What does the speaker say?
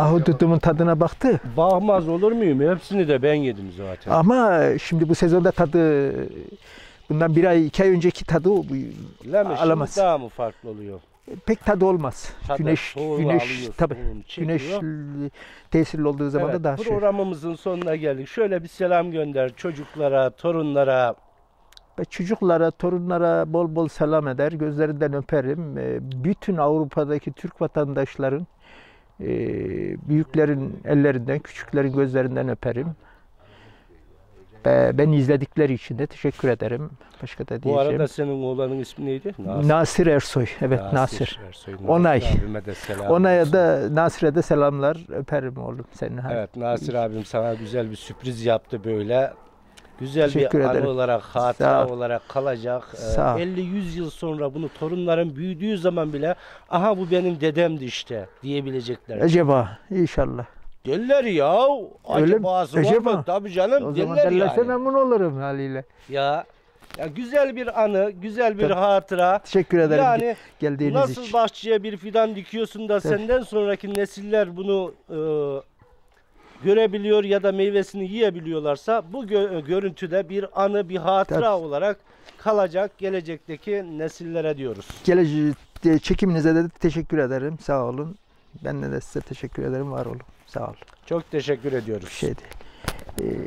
Ahududumun tadına baktı. Bakmaz olur muyum? Hepsini de ben yedim zaten. Ama şimdi bu sezonda tadı bundan bir ay iki ay önceki tadı Leme alamaz. daha mı farklı oluyor? pek tadı olmaz. Tadı, güneş güneş alıyor, tabii güneş tesirli olduğu zaman Evet, da daha şey. programımızın sonuna geldik. Şöyle bir selam gönder çocuklara, torunlara. Ve çocuklara, torunlara bol bol selam eder, gözlerinden öperim. Ee, Bütün Avrupa'daki Türk vatandaşların e, büyüklerin ellerinden, küçüklerin gözlerinden öperim. Ve beni izledikleri için de teşekkür ederim. Başka da Bu diyeceğim. arada senin oğlanın ismi neydi? Nasir Ersoy. Evet Nasir. Ersoy. Onay. Nasir abime de selam Ona olsun. da Nasir'e de selamlar. Öperim oğlum seni. Evet Nasir abim sana güzel bir sürpriz yaptı böyle. Güzel Teşekkür bir anı olarak, Sağ hatıra ol. olarak kalacak. Ee, Sağ ol. 50-100 yıl sonra bunu torunların büyüdüğü zaman bile aha bu benim dedemdi işte diyebilecekler. Acaba inşallah. Derler ya. Öyle mi? Acaba Acaba? mı? Tabii canım O zaman derler derlerse yani. memnun olurum haliyle. Ya, ya güzel bir anı, güzel bir Tabii. hatıra. Teşekkür ederim Yani geldiğiniz nasıl için. bahçeye bir fidan dikiyorsun da senden sonraki nesiller bunu e, görebiliyor ya da meyvesini yiyebiliyorlarsa bu gö- görüntüde bir anı, bir hatıra Tabii. olarak kalacak gelecekteki nesillere diyoruz. Gelece çekiminize de teşekkür ederim. Sağ olun. Ben de size teşekkür ederim. Var olun. Sağ olun. Çok teşekkür ediyoruz. Bir şey değil. Ee,